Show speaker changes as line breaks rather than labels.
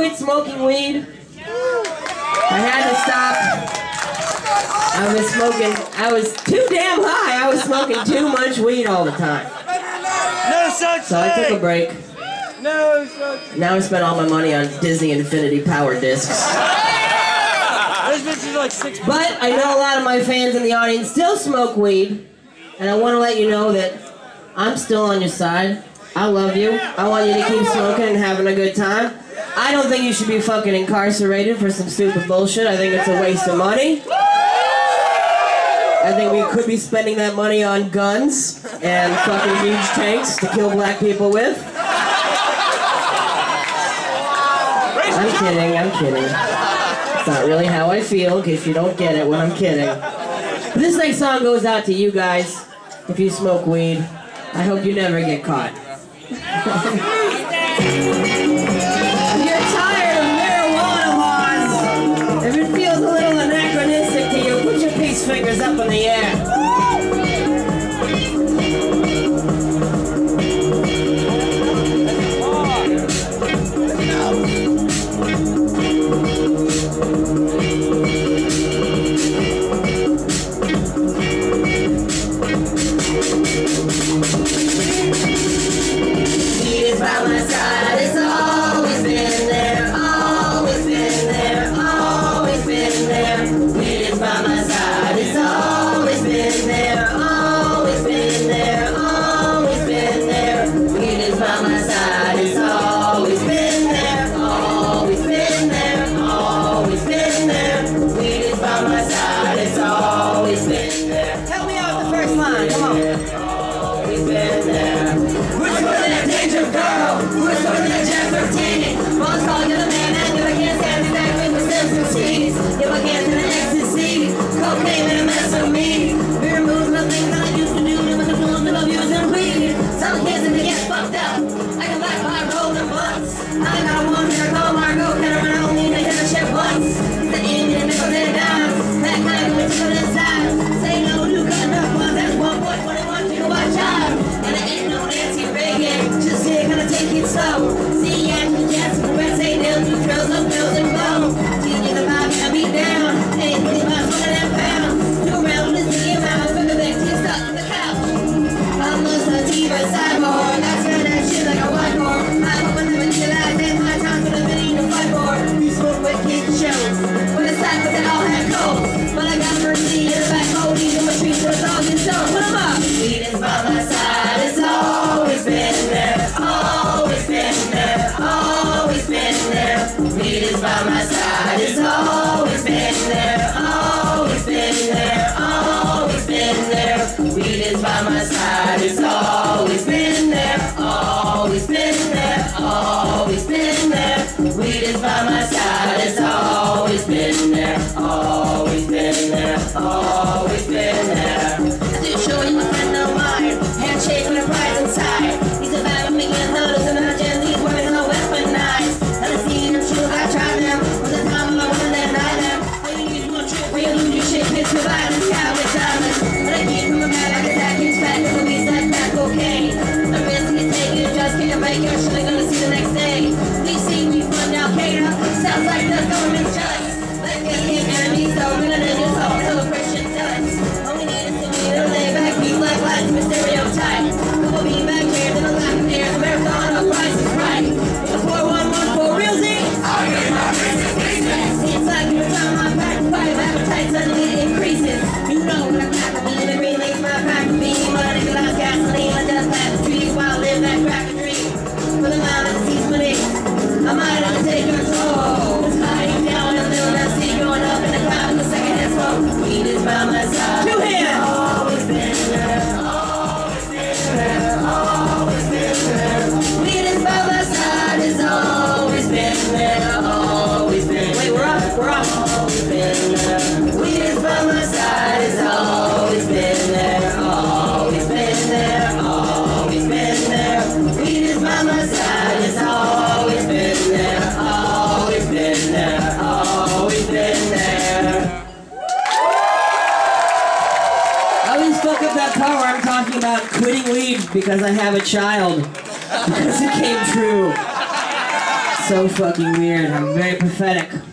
quit smoking weed. I had to stop. I was smoking, I was too damn high. I was smoking too much weed all the time.
No such
So I took a break.
No such
Now I spent all my money on Disney Infinity Power Discs.
Those bitches are like six
But I know a lot of my fans in the audience still smoke weed, and I want to let you know that I'm still on your side. I love you. I want you to keep smoking and having a good time. I don't think you should be fucking incarcerated for some stupid bullshit. I think it's a waste of money. I think we could be spending that money on guns and fucking huge tanks to kill black people with. I'm kidding, I'm kidding. It's not really how I feel, in case you don't get it when I'm kidding. But this next song goes out to you guys, if you smoke weed. I hope you never get caught. fingers up in the air. By my side. It's always Always been there. Always been there. I show you a friend of mine. Handshake with a prize inside. He's a bad making hunters and I gently working on weaponized. And I see them true. I try them. With the time my women that night them. When you use one trick, when you lose your shit, hits your body, sky with diamonds. And I keep from a bad like a sack, he's fat, cause the weed's like cocaine. The you take, you just can't make your shit, gonna see the next day. Please see me fund Al Qaeda. Sounds like the government's quitting weed because I have a child. Because it came true. so fucking weird. I'm very prophetic.